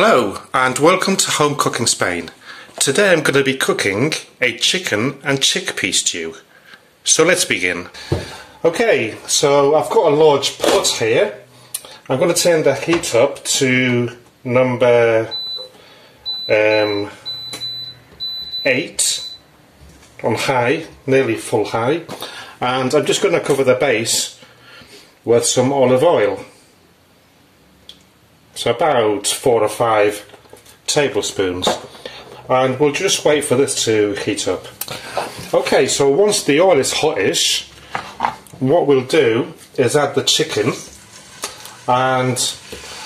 Hello and welcome to Home Cooking Spain. Today I'm going to be cooking a chicken and chickpea stew. So let's begin. Okay, so I've got a large pot here. I'm going to turn the heat up to number um, 8 on high, nearly full high. And I'm just going to cover the base with some olive oil. So about four or five tablespoons. And we'll just wait for this to heat up. Okay, so once the oil is hotish, what we'll do is add the chicken and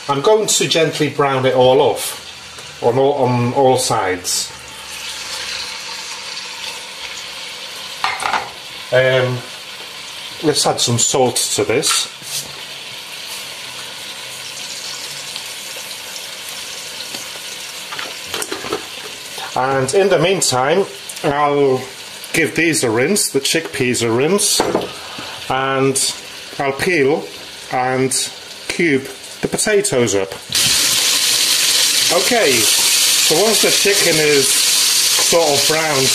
I'm going to gently brown it all off on all, on all sides. Um, let's add some salt to this. And in the meantime, I'll give these a rinse, the chickpeas a rinse, and I'll peel and cube the potatoes up. Okay, so once the chicken is sort of browned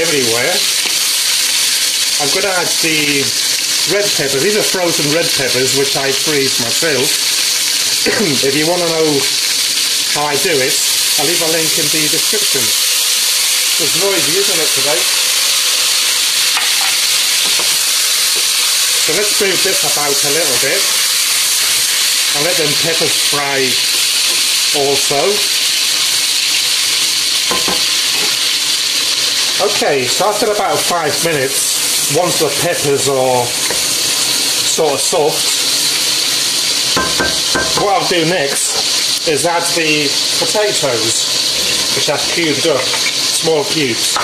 everywhere, I'm going to add the red peppers. These are frozen red peppers, which I freeze myself. if you want to know how I do it, I'll leave a link in the description. It's noisy, isn't it, today? So let's move this about a little bit. And let them peppers fry also. Okay, so after about five minutes, once the peppers are sort of soft, what I'll do next is add the potatoes, which I've cubed up, small cubes,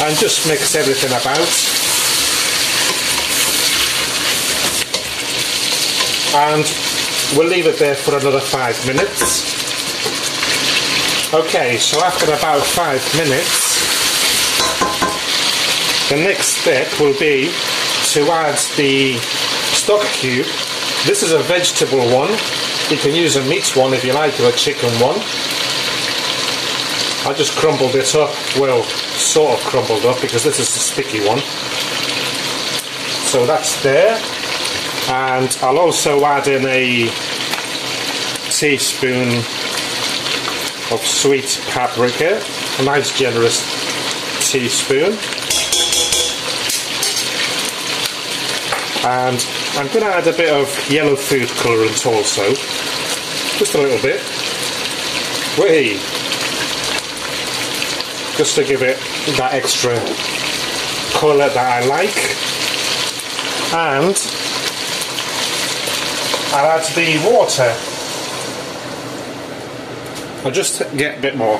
and just mix everything about. And we'll leave it there for another five minutes. Okay, so after about five minutes, the next step will be to add the stock cube. This is a vegetable one, you can use a meat one if you like, or a chicken one. I just crumbled it up, well, sort of crumbled up because this is a sticky one. So that's there. And I'll also add in a teaspoon of sweet paprika, a nice generous teaspoon. And I'm going to add a bit of yellow food colorant also, just a little bit. Wait, just to give it that extra colour that I like. And I'll add the water. I'll just get a bit more.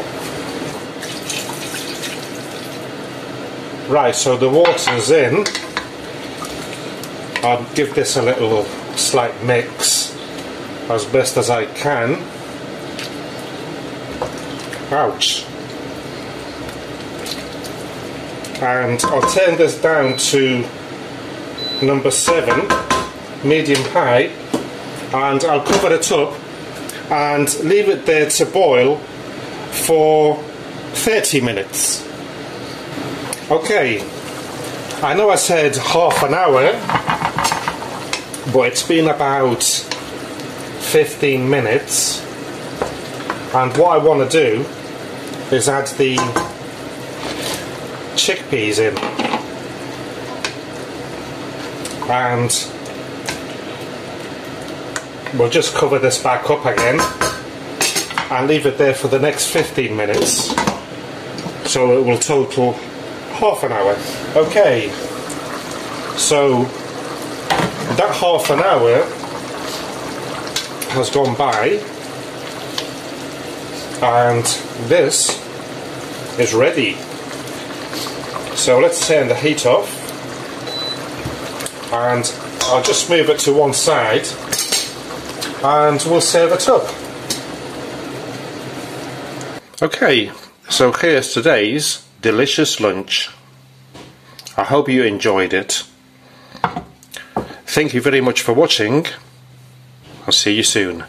Right, so the water's in. I'll give this a little slight mix as best as I can. Ouch. And I'll turn this down to number 7, medium high, and I'll cover it up and leave it there to boil for 30 minutes. Okay, I know I said half an hour, but it's been about 15 minutes. And what I want to do is add the chickpeas in. And we'll just cover this back up again and leave it there for the next 15 minutes. So it will total half an hour. Okay. So that half an hour has gone by and this is ready. So let's turn the heat off and I'll just move it to one side and we'll serve it up. Okay so here's today's delicious lunch. I hope you enjoyed it Thank you very much for watching I'll see you soon.